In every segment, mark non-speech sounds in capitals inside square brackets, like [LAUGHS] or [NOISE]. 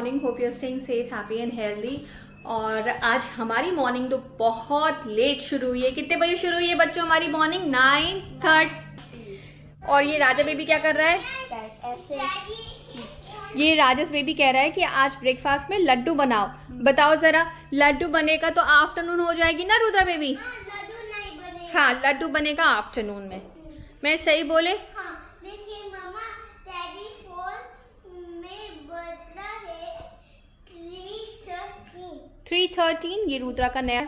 Morning hope you staying safe happy and healthy और आज हमारी मॉर्निंग तो बहुत लेट शुरू हुई है। कितने बजे शुरू हुई है बच्चों हमारी मॉर्निंग नाइन थर्ट और ये राजा बेबी क्या कर रहा है? ऐसे ये राजस बेबी कह रहा है कि आज ब्रेकफास्ट में लड्डू बनाओ। बताओ जरा लड्डू बनेगा तो आफ्टरनून हो जाएगी ना रुद्रा बेबी नहीं बने हाँ लड्डू बनेगा आफ्टरनून में। मैं सही बोले हाँ लेकिन मम्मा डैडी फ़ोन में बदला है थ्री थर्टीन थ्री थर्टीन ये रुद्रा का नया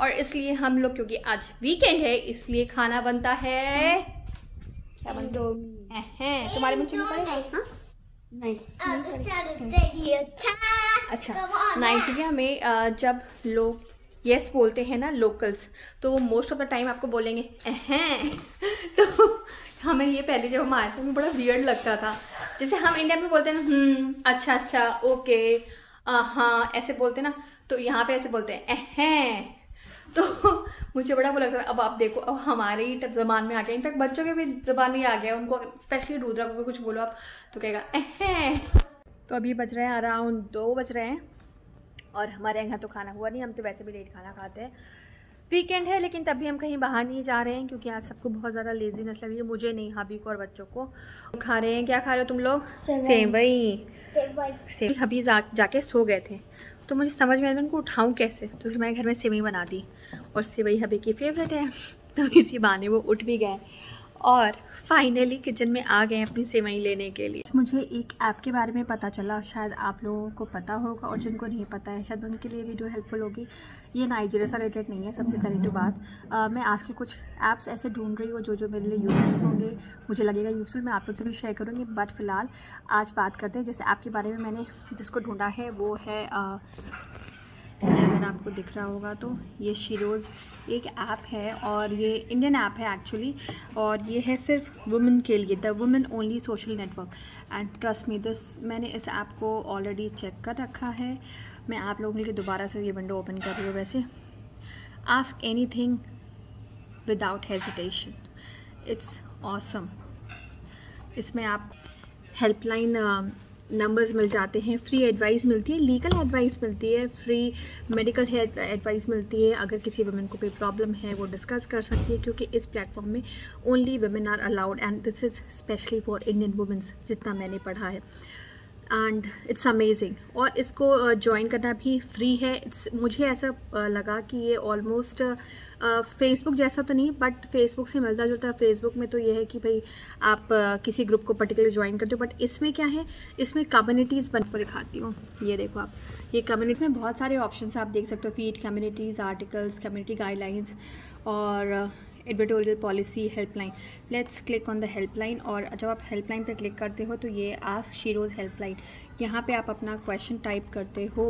और इसलिए हम लोग क्योंकि आज वीकेंड है इसलिए खाना बनता है। क्या बनता है तुम्हारे मुँह में हाँ? नहीं। अच्छा अच्छा नाइजीरिया में जब लोग यस बोलते हैं ना लोकल्स तो वो मोस्ट ऑफ़ द टाइम आपको बोलेंगे अहं [LAUGHS] तो हमें ये पहले जब हम आए थे हमें बड़ा वियर्ड लगता था। जैसे हम इंडिया में बोलते हैं ना हम्म अच्छा अच्छा ओके हाँ ऐसे बोलते ना तो यहाँ पे ऐसे बोलते हैं हैं। तो [LAUGHS] मुझे बड़ा वो लगता है अब आप देखो, अब हमारे ही जबान में आ गया। इनफैक्ट बच्चों के भी जबान में आ गया उनको स्पेशली रुद्रा को कुछ बोलो आप तो कहेगा हैं। तो अभी बज रहे हैं अराउंड दो बज रहे हैं। और हमारे यहाँ तो खाना हुआ नहीं, हम तो वैसे भी लेट खाना खाते हैं। वीकेंड है लेकिन तब भी हम कहीं बाहर नहीं जा रहे हैं क्योंकि आज सबको बहुत ज़्यादा लेजीनेस लग रही है मुझे नहीं हबी को और बच्चों को। खा रहे हैं क्या खा रहे हो तुम लोग? सेवई। सेवई हबी जा जाके सो गए थे। तो मुझे समझ में आया उनको उठाऊँ कैसे? तो फिर मैंने घर में सेवई बना दी। और सेवई हबी की फेवरेट है। [LAUGHS] तो इसी बहाने वो उठ भी गए। और फाइनली किचन में आ गए हैं अपनी सेवई लेने के लिए। मुझे एक ऐप के बारे में पता चला शायद आप लोगों को पता होगा और जिनको नहीं पता है शायद उनके लिए वीडियो हेल्पफुल होगी। ये नाइजीरिया से रिलेटेड नहीं है सबसे पहले तो बात। अ, मैं आजकल कुछ ऐप्स ऐसे ढूंढ रही हूँ जो जो मेरे लिए यूज़फुल होंगे। मुझे लगेगा यूज़फुल मैं आप लोग से भी शेयर करूँगी बट फ़िलहाल आज बात करते हैं। जैसे ऐप के बारे में मैंने जिसको ढूँढा है वो है अ, अगर आपको दिख रहा होगा तो ये शिरोज़ एक ऐप है और ये इंडियन ऐप है एक्चुअली और ये है सिर्फ़ वुमेन के लिए the women only social network and trust me this मैंने इस ऐप को ऑलरेडी चेक कर रखा है। मैं आप लोगों के लिए दोबारा से ये विंडो ओपन कर रही हूँ वैसे। Ask anything without hesitation it's awesome इसमें आप हेल्पलाइन नंबर्स मिल जाते हैं फ्री एडवाइस मिलती है लीगल एडवाइस मिलती है फ्री मेडिकल हेल्थ एडवाइस मिलती है। अगर किसी वुमेन को कोई प्रॉब्लम है, वो डिस्कस कर सकती है, क्योंकि इस प्लेटफॉर्म में only women are allowed and this is specially for Indian womens जितना मैंने पढ़ा है। एंड इट्स अमेजिंग और इसको ज्वाइन करना भी फ्री है। इट्स मुझे ऐसा लगा कि ये ऑलमोस्ट फेसबुक जैसा तो नहीं बट फेसबुक से मिलता जुलता है। फेसबुक में तो ये है कि भाई आप किसी ग्रुप को पर्टिकुलर ज्वाइन करते हो। बट इसमें क्या है? इसमें कम्युनिटीज़ बन को दिखाती हूँ। ये देखो आप। ये कम्युनिटीज़ में बहुत सारे ऑप्शन आप देख सकते हो feed communities articles community guidelines और editorial policy helpline. Let's click on the helpline और जब आप हेल्पलाइन पर क्लिक करते हो तो ये आस्क शीरोज़ हेल्पलाइन यहाँ पे आप अपना क्वेश्चन टाइप करते हो।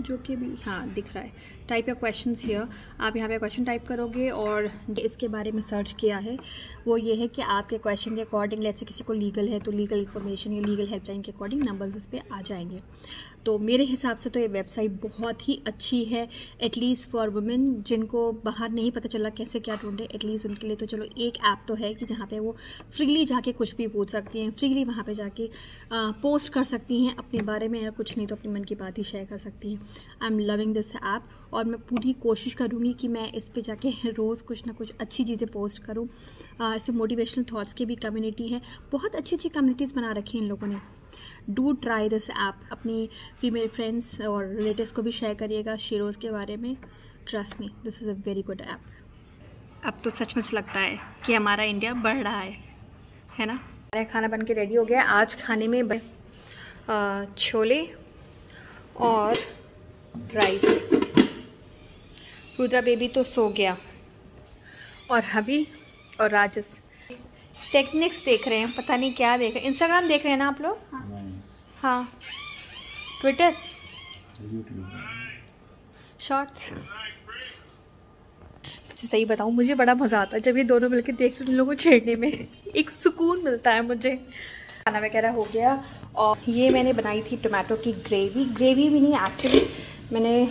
जो कि भी हाँ दिख रहा है। टाइप या क्वेश्चन हियर आप यहाँ पे क्वेश्चन टाइप करोगे और इसके बारे में सर्च किया है। वो ये है कि आपके क्वेश्चन के अकॉर्डिंग लेट्स से किसी को लीगल है तो लीगल इन्फॉर्मेशन या लीगल हेल्पलाइन के अकॉर्डिंग नंबर्स उस पर आ जाएँगे। तो मेरे हिसाब से तो ये वेबसाइट बहुत ही अच्छी है एटलीस्ट फॉर वुमेन जिनको बाहर नहीं पता चला कैसे क्या ढूंढे एटलीस्ट उनके लिए तो चलो एक ऐप तो है कि जहाँ पे वो फ्रीली जाके कुछ भी पूछ सकती हैं फ्रीली वहाँ पे जाके आ, पोस्ट कर सकती हैं अपने बारे में या कुछ नहीं तो अपने मन की बात ही शेयर कर सकती हैं। I am loving this app और मैं पूरी कोशिश करूँगी कि मैं इस पे जाके रोज़ कुछ ना कुछ अच्छी चीज़ें पोस्ट करूँ। अ, इसमें मोटिवेशनल थाट्स की भी कम्युनिटी है। बहुत अच्छी अच्छी कम्युनिटीज़ बना रखी हैं इन लोगों ने। डू ट्राई दिस ऐप अपनी फीमेल फ्रेंड्स और रिलेटिव्स को भी शेयर करिएगा शेरोज़ के बारे में। Trust me this is a very good app अब तो सचमुच लगता है कि हमारा इंडिया बढ़ रहा है। है ना? हमारा खाना बन के रेडी हो गया। आज खाने में छोले और राइस रुद्रा बेबी तो सो गया। और हबी और राजस। टेक्निक्स देख रहे हैं पता नहीं क्या देख रहे हैं। इंस्टाग्राम देख रहे हैं ना आप लोग? हाँ। ट्विटर शॉर्ट्स सही बताऊँ मुझे बड़ा मज़ा आता है जब ये दोनों मिलकर देखते हैं उन लोगों को छेड़ने में। एक सुकून मिलता है मुझे। खाना वगैरह हो गया और ये मैंने बनाई थी टोमेटो की ग्रेवी ग्रेवी भी नहीं एक्चुअली मैंने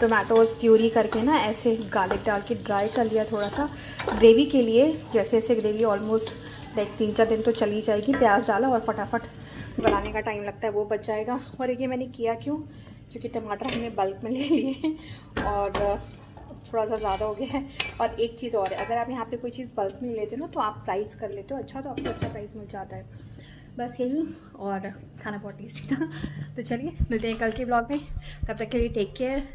टोमेटोज प्यूरी करके ना ऐसे गार्लिक डाल के ड्राई कर लिया थोड़ा सा ग्रेवी के लिए जैसे जैसे ग्रेवी ऑलमोस्ट लाइक तीन चार दिन तो चली जाएगी, प्याज डाला और फटाफट बनाने का टाइम लगता है, वो बच जाएगा। और ये मैंने किया क्यों? क्योंकि टमाटर हमने बल्क में ले लिए हैं और थोड़ा सा ज़्यादा हो गया है। और एक चीज़ और है, अगर आप यहाँ पे कोई चीज़ बल्क में लेते हो ना तो आप प्राइस कर लेते हो अच्छा तो आपको अच्छा प्राइस मिल जाता है। बस यही और खाना बहुत टेस्टी था। तो चलिए, मिलते हैं कल के ब्लॉग में। तब तक के लिए take care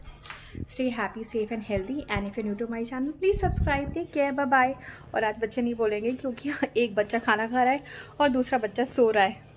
stay happy safe and healthy and if you new to my channel please subscribe take care bye bye और आज बच्चे नहीं बोलेंगे क्योंकि [LAUGHS] एक बच्चा खाना खा रहा है और दूसरा बच्चा सो रहा है।